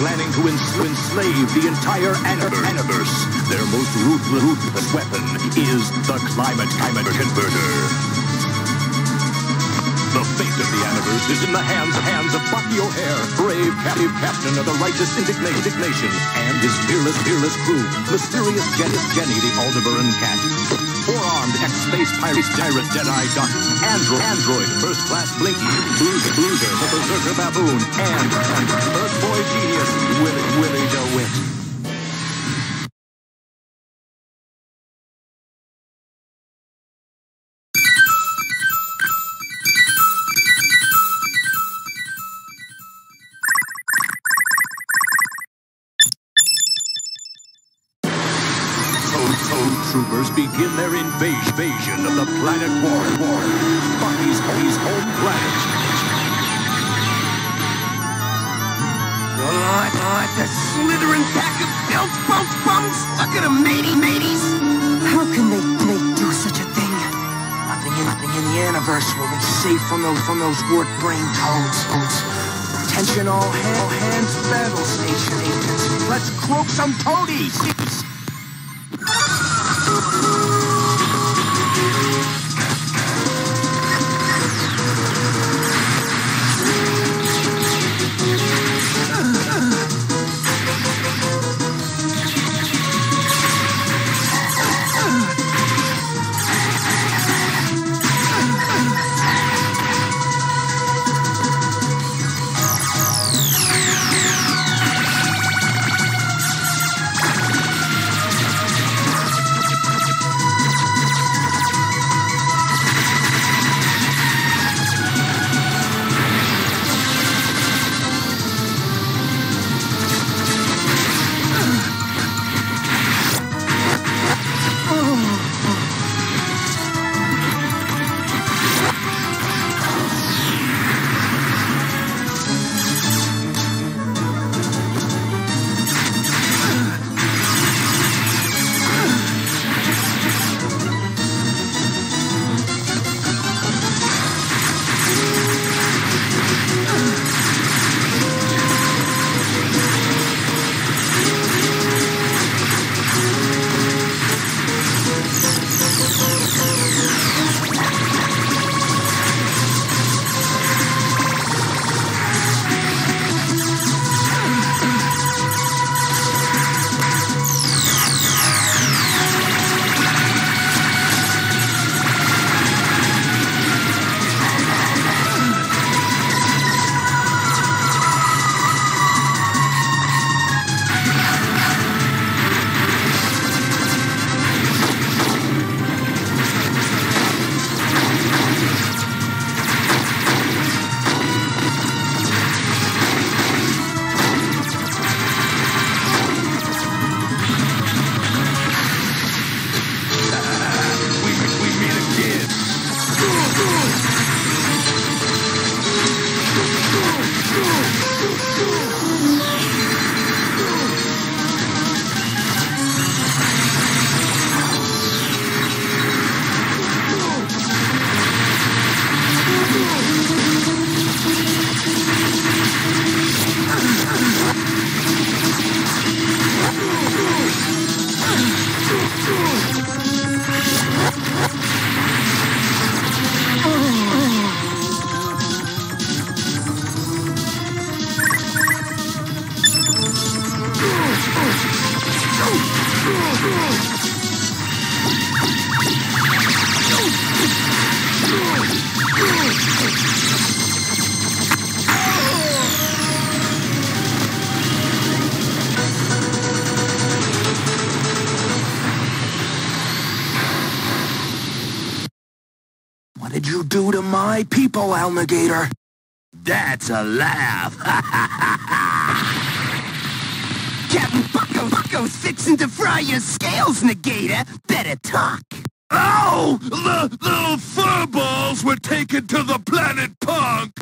planning to enslave the entire Aniverse. Their most ruthless weapon is the Climate Climate Converter. The fate of the Aniverse is in the hands, hands of Bucky O'Hare, brave captive captain of the righteous indignation, and his fearless, fearless crew, mysterious Jenny, Jenny the Aldebaran Cat, four-armed ex-space pirate pirate Deadeye Duck, Android, Android, first-class Blinky, Bruiser, Bruiser, the Berserker Baboon, and, and Earth Boy Genius, Willie, Willie DuWitt. Some do to my people, Alligator? That's a laugh. Captain Bucko Bucko's fixing to fry your scales, Negator. Better talk. Oh! The little furballs were taken to the planet Punk!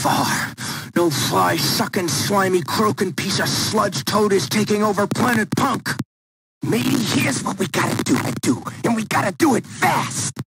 Far. No fly-sucking, slimy, croaking piece of sludge toad is taking over Planet Punk. Maybe here's what we gotta do, do, and we gotta do it fast.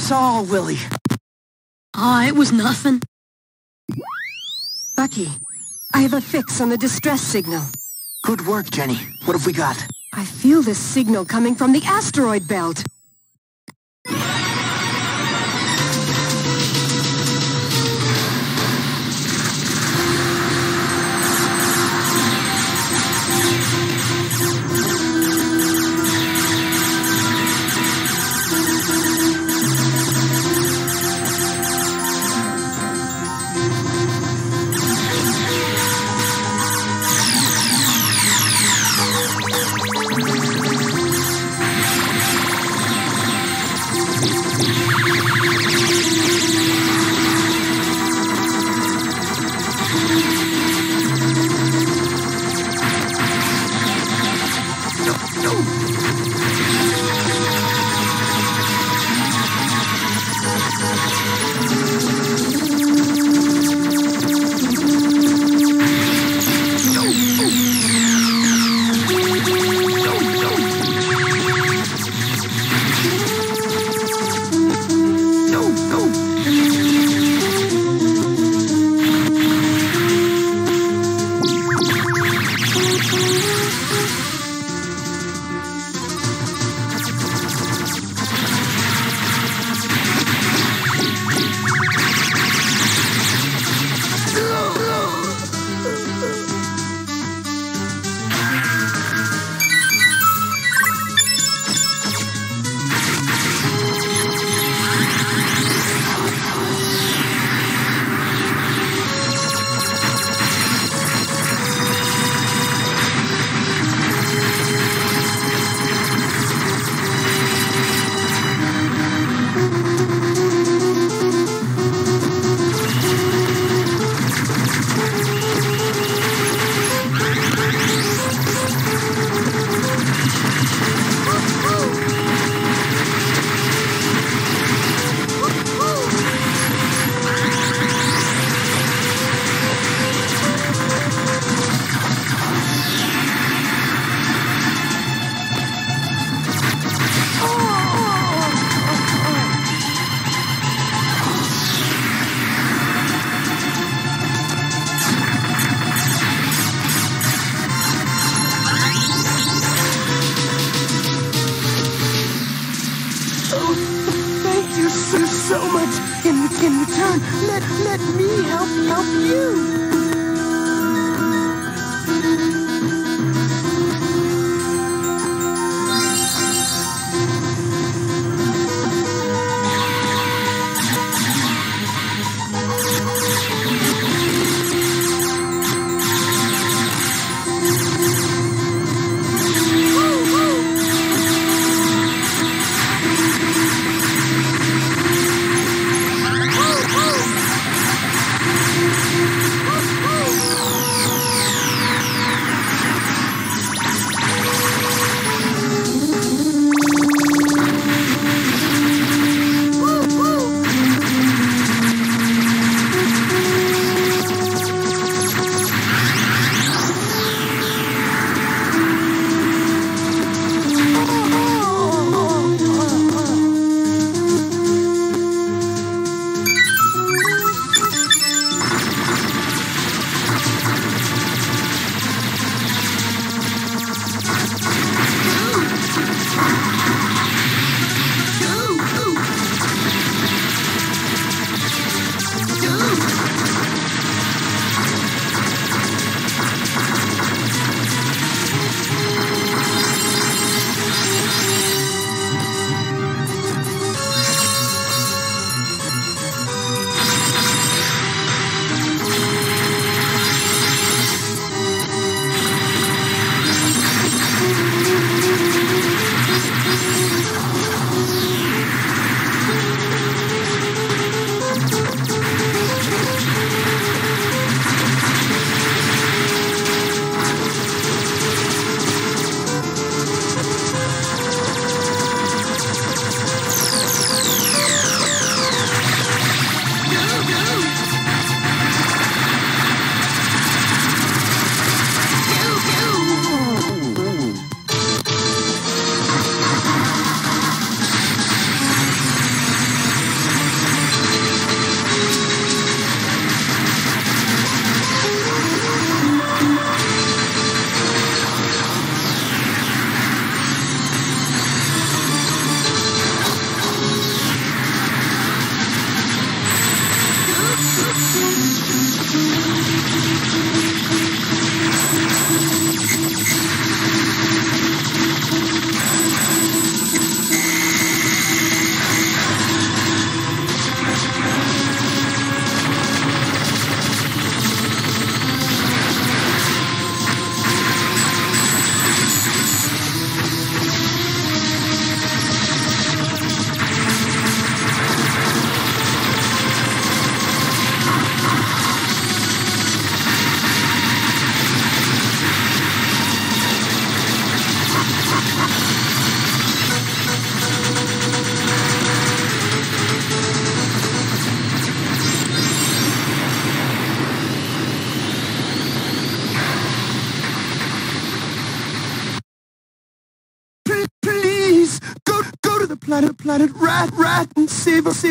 Us all, Willie. Ah, it was nothing. Bucky, I have a fix on the distress signal. Good work, Jenny. What have we got? I feel this signal coming from the asteroid belt.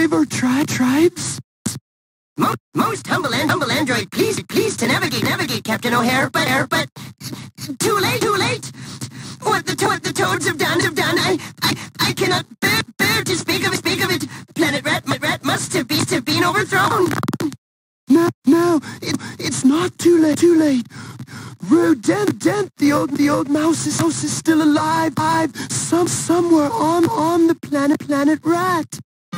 Save tri tribes. Most, most humble, and humble android, please, please to navigate, navigate, Captain O'Hare, but, but, too late, too late. What the, what the toads have done, have done, I, I, I cannot bear, bear to speak of it, speak of it. Planet Rat, my rat must have been, have been overthrown. No, no, it, it's not too late, too late. Rude Dent, Dent, the old, the old mouse is, mouse is still alive, alive, some, somewhere on, on the planet, planet Rat.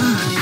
Yeah.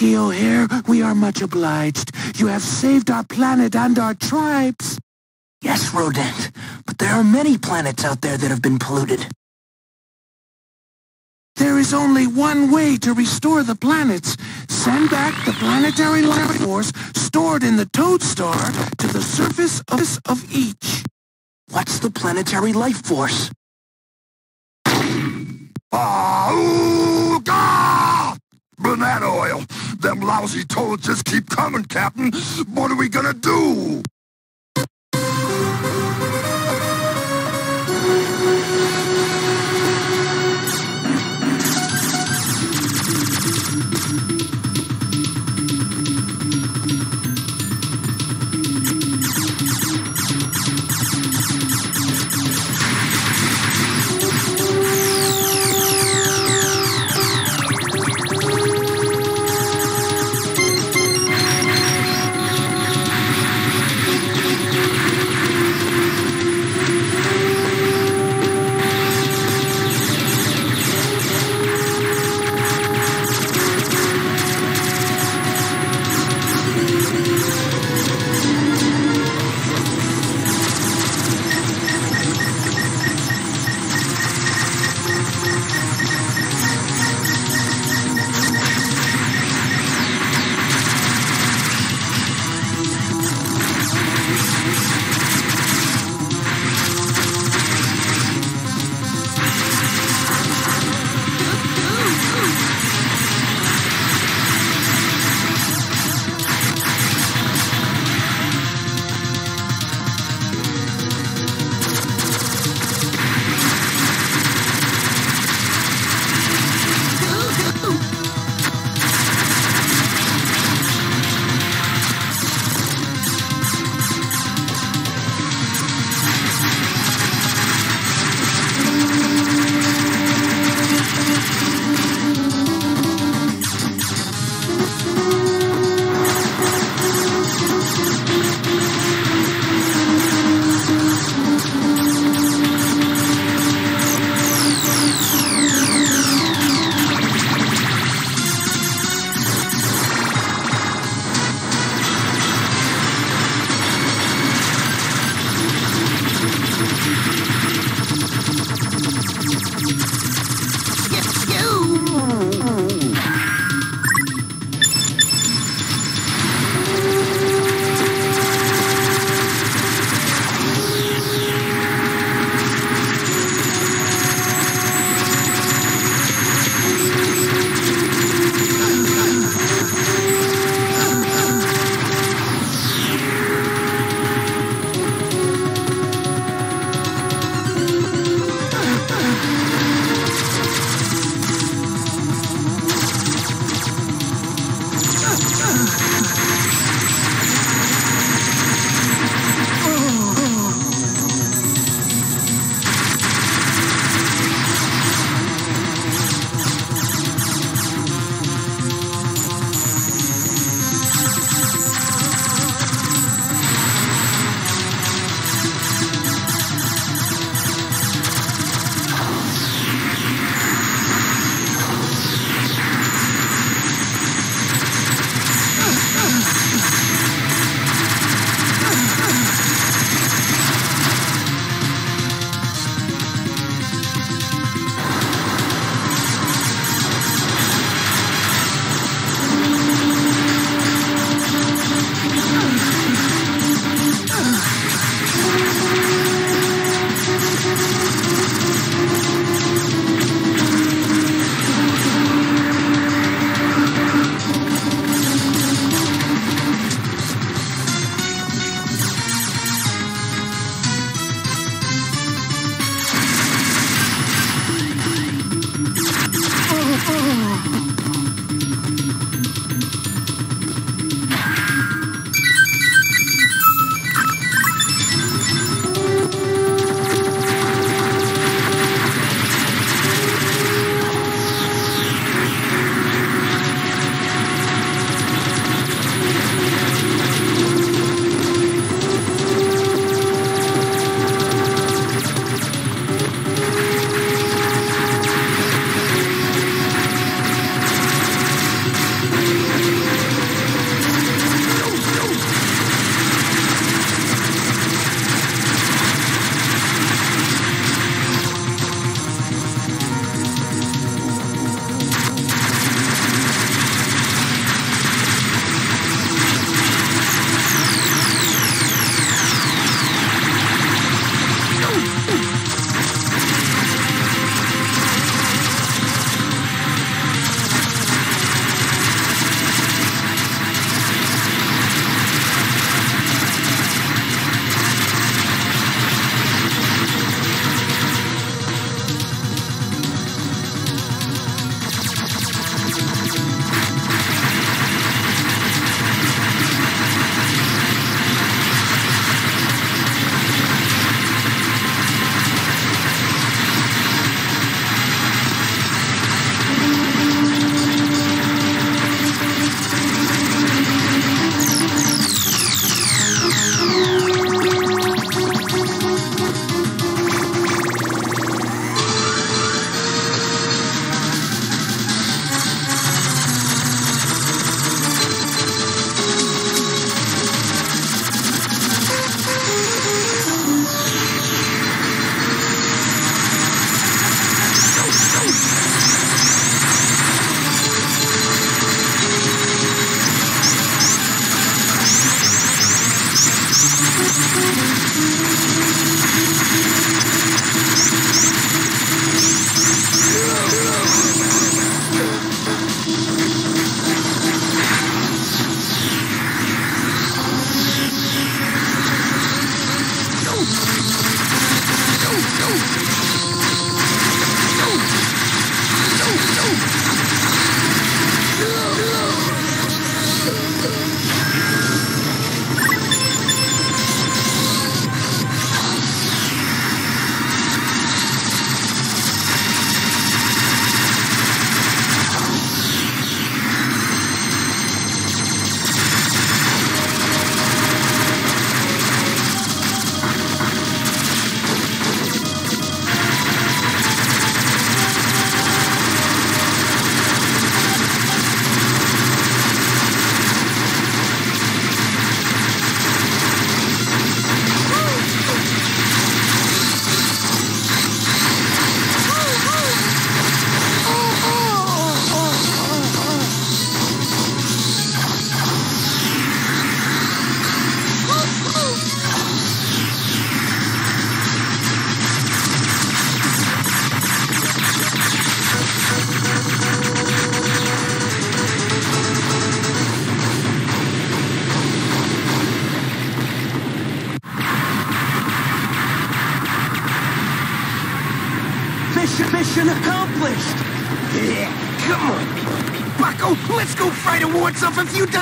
Bucky O'Hare, we are much obliged. You have saved our planet and our tribes. Yes, Rodent, but there are many planets out there that have been polluted. There is only one way to restore the planets. Send back the planetary life force stored in the Toad Star to the surface of, each. What's the planetary life force? Ooh, gah! Banana oil. Them lousy toads just keep coming, Captain. What are we gonna do?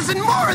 Off a few dozen more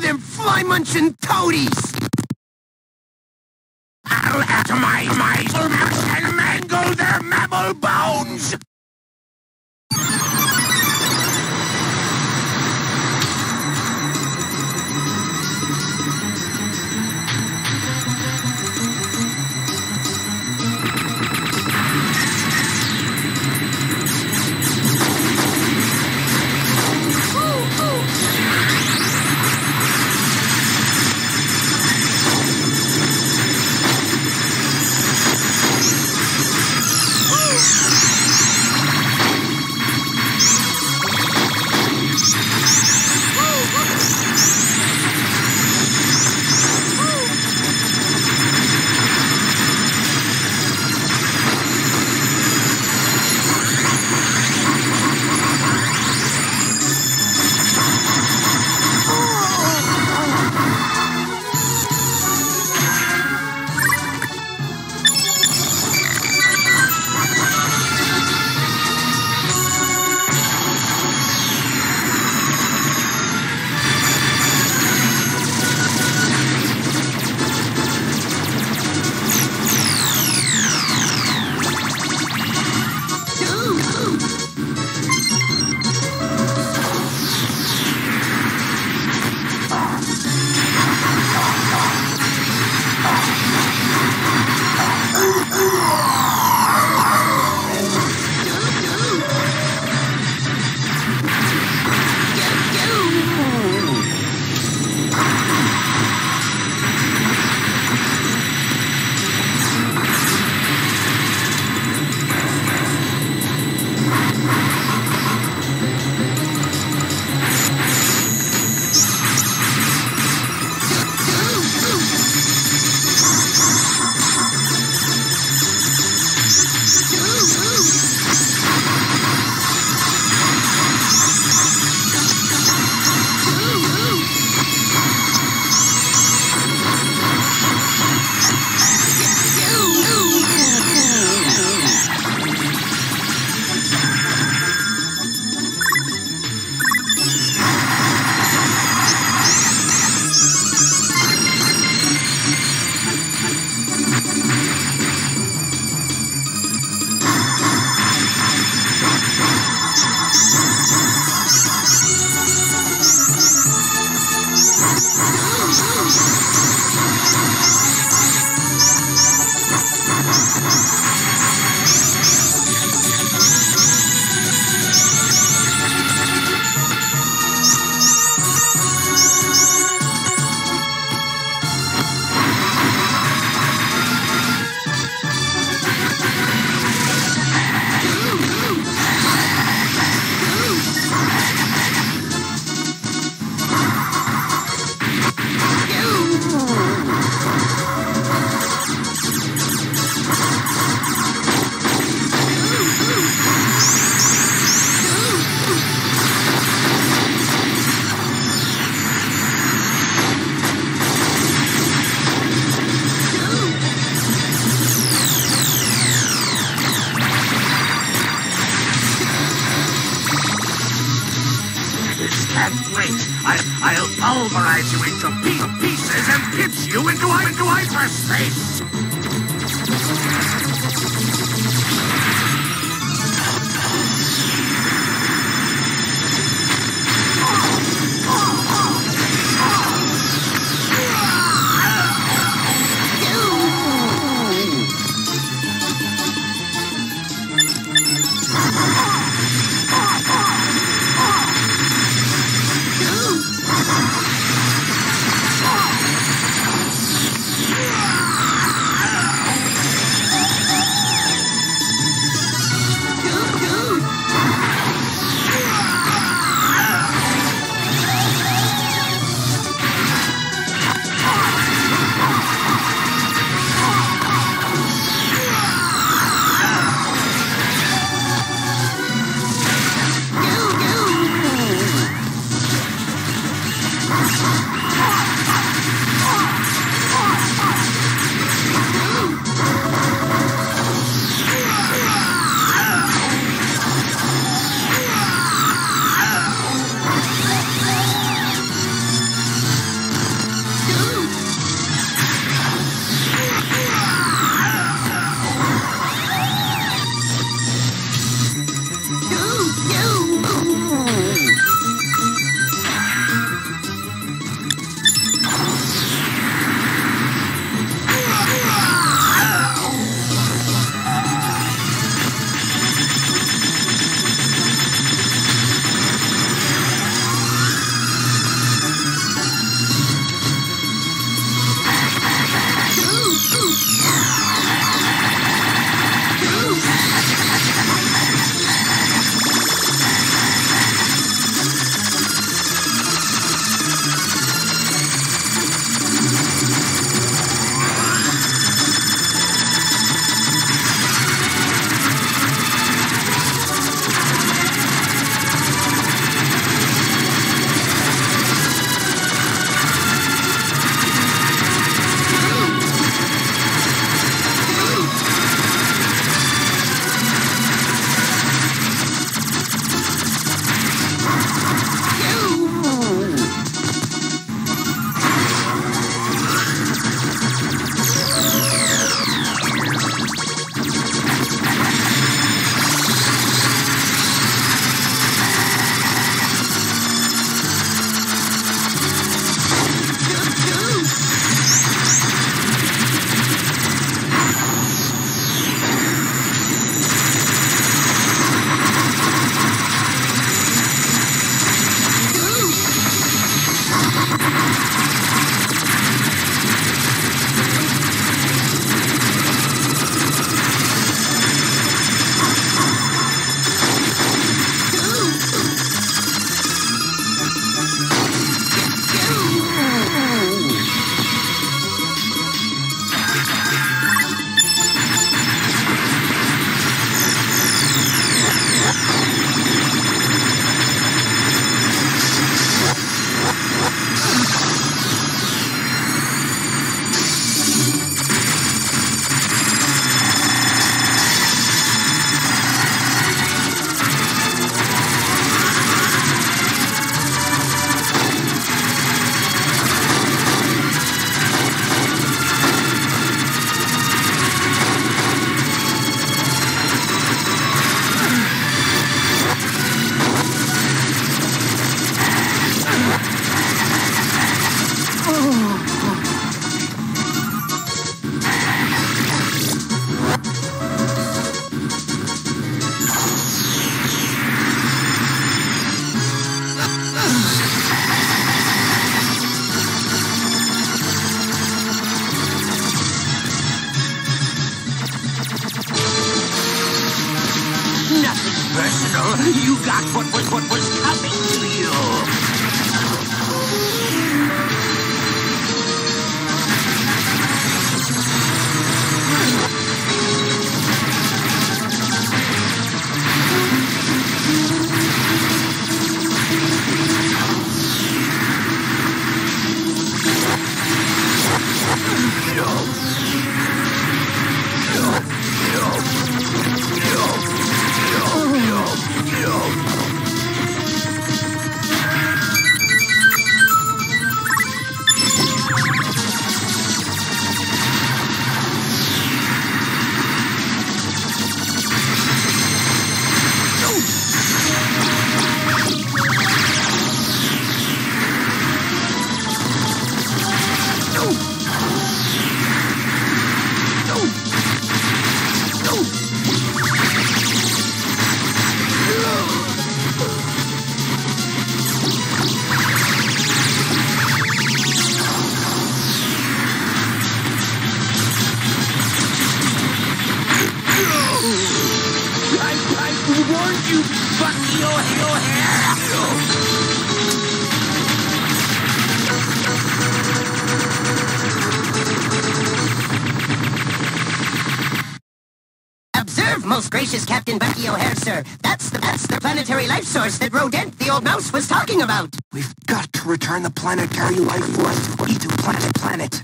Return the planetary life force to planet planet.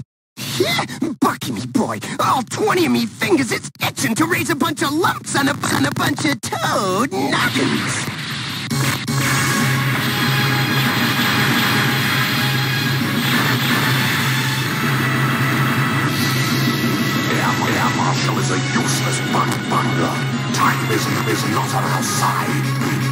Yeah, Bucky, me boy, all 20 of me fingers, it's itching to raise a bunch of lumps on a, on a bunch of toad noggins. Air Marshal is a useless butt bungler. Time is, is not on our side.